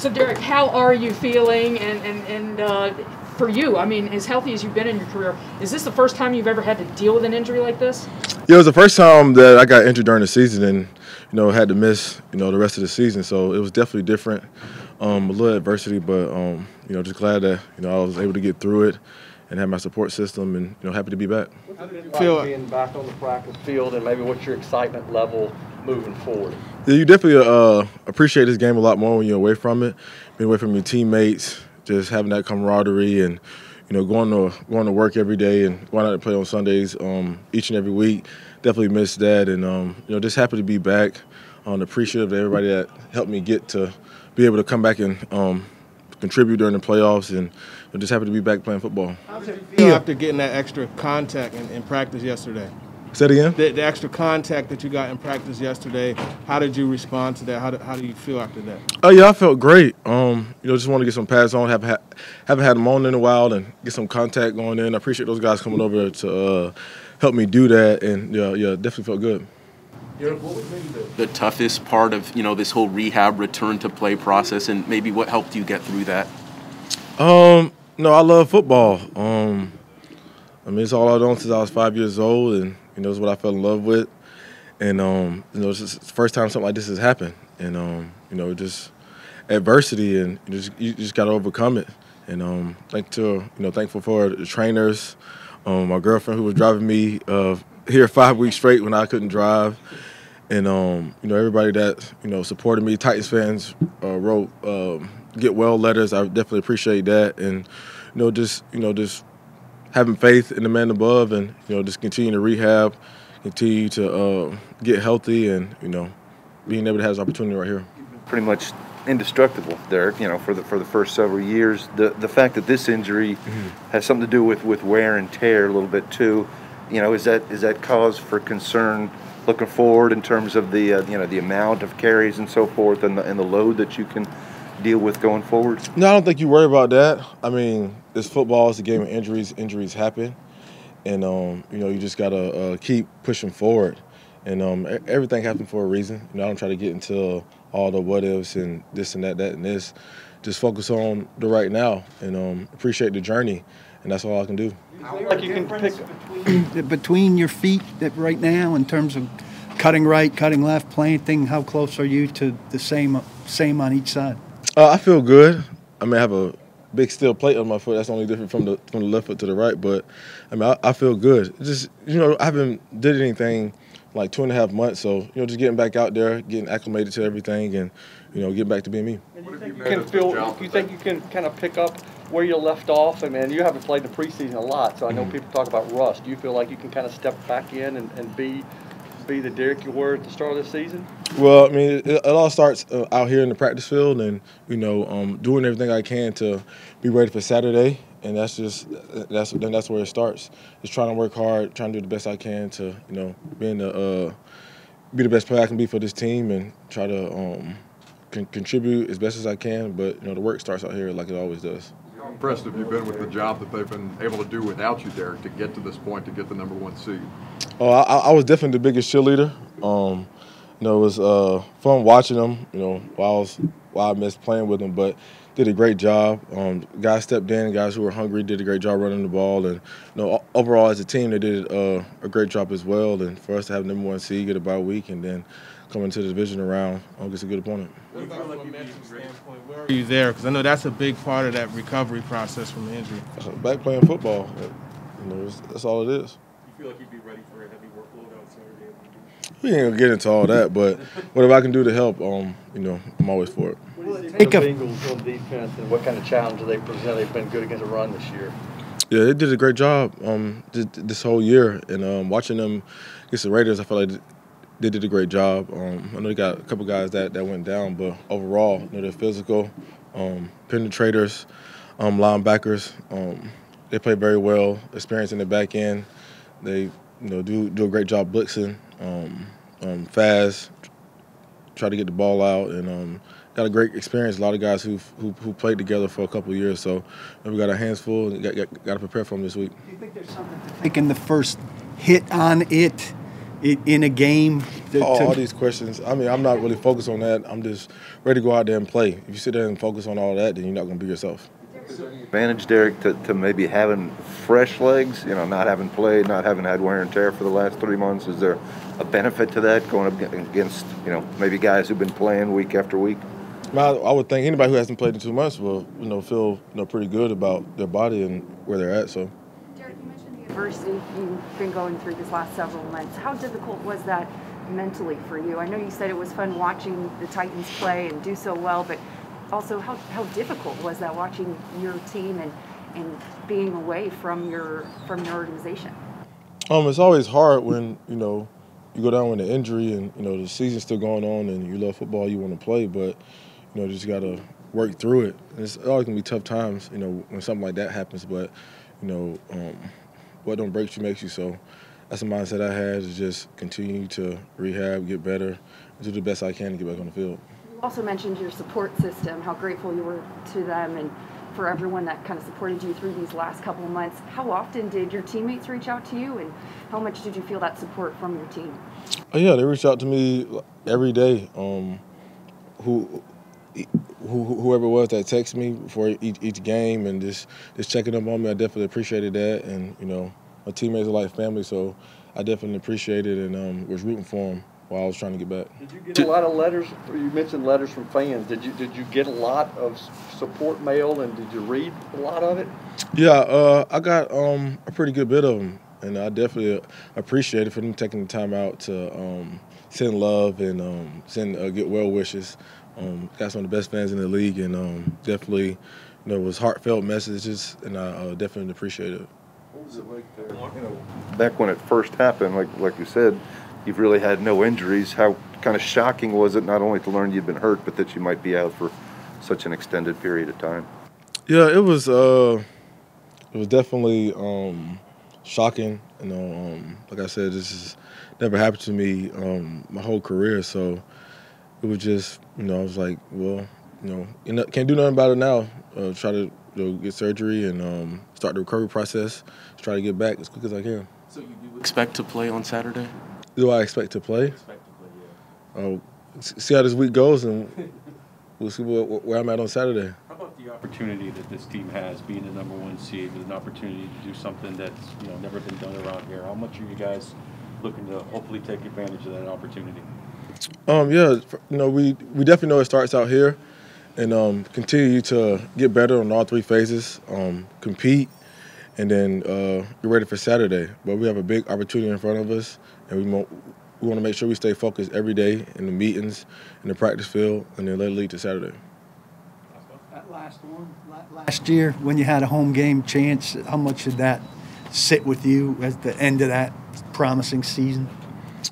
So Derrick, how are you feeling? And and and uh, for you, I mean, as healthy as you've been in your career, is this the first time you've ever had to deal with an injury like this? Yeah, it was the first time that I got injured during the season, and you know had to miss you know the rest of the season. So it was definitely different, um, a little adversity, but um, you know just glad that you know I was able to get through it and have my support system, and you know happy to be back. How did it feel being back on the practice field, and maybe what's your excitement level moving forward? Yeah, you definitely uh, appreciate this game a lot more when you're away from it, being away from your teammates, just having that camaraderie, and you know going to going to work every day and going out to play on Sundays um, each and every week. Definitely miss that, and um, you know just happy to be back. Um, appreciative of everybody that helped me get to be able to come back and um, contribute during the playoffs, and I'm just happy to be back playing football. How's it feel after getting that extra contact in, in practice yesterday? Say it again. The, the, extra contact that you got in practice yesterday. How did you respond to that? How, do, how do you feel after that? Oh yeah, I felt great. Um, you know, just want to get some pads on. Have haven't had them on in a while, and get some contact going in. I appreciate those guys coming over to uh, help me do that, and yeah, yeah, definitely felt good. What was maybe the, the toughest part of you know this whole rehab return to play process, and maybe what helped you get through that? Um, no, I love football. Um, I mean, it's all I've done since I was five years old, and you know, it's what I fell in love with. And um, you know, it's the first time something like this has happened, and um, you know, just adversity, and you just you just got to overcome it. And um, thank to you know, thankful for the trainers, um, my girlfriend who was driving me uh, here five weeks straight when I couldn't drive, and um, you know, everybody that you know supported me. Titans fans uh, wrote um, get well letters. I definitely appreciate that, and you know, just you know, just having faith in the man above, and you know, just continue to rehab, continue to uh, get healthy, and you know, being able to have this opportunity right here. Pretty much indestructible, Derrick. You know, for the for the first several years, the the fact that this injury mm-hmm. has something to do with with wear and tear a little bit too. You know, is that is that cause for concern looking forward in terms of the uh, you know the amount of carries and so forth, and the and the load that you can deal with going forward? No, I don't think you worry about that. I mean, it's football. It's a game of injuries. Injuries happen, and um, you know you just gotta uh, keep pushing forward. And um, everything happens for a reason. You know, I don't try to get into all the what ifs and this and that, that and this. Just focus on the right now and um, appreciate the journey, and that's all I can do. Like you can pick between, between your feet that right now in terms of cutting right, cutting left, planting. How close are you to the same same on each side? Uh, I feel good. I mean, I have a big steel plate on my foot. That's only different from the from the left foot to the right. But I mean, I, I feel good. Just you know, I haven't did anything like two and a half months. So you know, just getting back out there, getting acclimated to everything, and you know, getting back to being me. And you think you can feel? You think you can kind of pick up where you left off? I mean, you haven't played the preseason a lot, so I know mm-hmm. people talk about rust. Do you feel like you can kind of step back in and, and be be the Derrick you were at the start of the season? Well, I mean, it, it all starts uh, out here in the practice field, and you know, um, doing everything I can to be ready for Saturday, and that's just that's then that's where it starts. Just trying to work hard, trying to do the best I can to you know being the uh, be the best player I can be for this team, and try to um, con- contribute as best as I can. But you know, the work starts out here like it always does. Impressed have you been with the job that they've been able to do without you, Derrick, to get to this point to get the number one seed? Oh, I, I was definitely the biggest cheerleader. Um, you know, it was uh, fun watching them. You know, while I was while I missed playing with them, but did a great job. Um, guys stepped in, guys who were hungry did a great job running the ball, and you know, overall as a team, they did uh, a great job as well. And for us to have number one seed, get a bye week, and then come into the division around against a good opponent. Where are you there? Because I know that's a big part of that recovery process from injury. Back playing football, you know, that's all it is. You feel like you'd be ready for a heavy workload on Saturday? We ain't gonna get into all that, but whatever I can do to help, um, you know, I'm always for it. Take the Bengals on defense and what kind of challenge do they present? They've been good against the run this year. Yeah, they did a great job um, this whole year, and um, watching them against the Raiders, I felt like they did a great job. Um, I know they got a couple guys that, that went down, but overall, you know, they're physical, um, penetrators, um, linebackers. Um, they play very well, experience in the back end. They, you know, do do a great job blitzing, um, um, fast, try to get the ball out, and got a great experience. A lot of guys who who, who played together for a couple years, so we got our hands full. Got, got, got to prepare for them this week. Do you think there's something to taking the first hit on it? I- in a game? to- all, to- all these questions. I mean, I'm not really focused on that. I'm just ready to go out there and play. If you sit there and focus on all that, then you're not going to be yourself. Advantage, Derrick, to, to maybe having fresh legs, you know, not having played, not having had wear and tear for the last three months. Is there a benefit to that going up against, you know, maybe guys who've been playing week after week? I, mean, I, I would think anybody who hasn't played in two months will, you know, feel you know pretty good about their body and where they're at. So. Derrick, you mentioned the adversity you've been going through this last several months. How difficult was that mentally for you? I know you said it was fun watching the Titans play and do so well, but also how, how difficult was that watching your team and, and being away from your from your organization? Um, it's always hard when you know you go down with an injury and you know the season's still going on and you love football, you want to play, but you know just gotta work through it. And it's always gonna be tough times, you know, when something like that happens. But you know, um, what don't break you makes you. So that's the mindset I had is just continue to rehab, get better, and do the best I can to get back on the field. You also mentioned your support system, how grateful you were to them and for everyone that kind of supported you through these last couple of months. How often did your teammates reach out to you and how much did you feel that support from your team? Oh, yeah, they reach out to me every day. Um, who, who, whoever it was that texted me before each, each game and just just checking up on me, I definitely appreciated that. And you know, my teammates are like family, so I definitely appreciated it and um, was rooting for them while I was trying to get back. Did you get a lot of letters? You mentioned letters from fans. Did you did you get a lot of support mail and did you read a lot of it? Yeah, uh, I got um, a pretty good bit of them, and I definitely appreciate it for them taking the time out to um, send love and um, send uh, get well wishes. Um, got some of the best fans in the league, and um, definitely, you know, it was heartfelt messages, and I uh, definitely appreciate it. What was it like there? You know, back when it first happened, like like you said, you've really had no injuries. How kind of shocking was it not only to learn you'd been hurt, but that you might be out for such an extended period of time? Yeah, it was. Uh, it was definitely um, shocking. You know, um, like I said, this has never happened to me um, my whole career. So it was just, you know, I was like, well, you know, you know can't do nothing about it now. Uh, try to you know, get surgery and um, start the recovery process. Try to get back as quick as I can. So you do expect to play on Saturday? Do I expect to play? Expect to play, yeah. Oh, see how this week goes, and we'll see where, where I'm at on Saturday. How about the opportunity that this team has, being the number one seed, with an opportunity to do something that's, you know, never been done around here? How much are you guys looking to hopefully take advantage of that opportunity? Um, yeah, you know, we, we definitely know it starts out here and um, continue to get better on all three phases, um, compete, and then uh, get ready for Saturday. But we have a big opportunity in front of us, and we, we want to make sure we stay focused every day in the meetings, in the practice field, and then let it lead to Saturday. That last one, last year, when you had a home game chance, how much did that sit with you at the end of that promising season?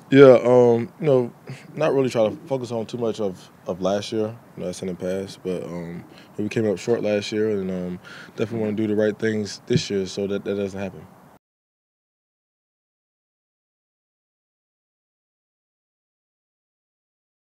Yeah, um, you know, not really try to focus on too much of, of last year. You know, that's in the past, but um, we came up short last year, and um, definitely want to do the right things this year so that that doesn't happen.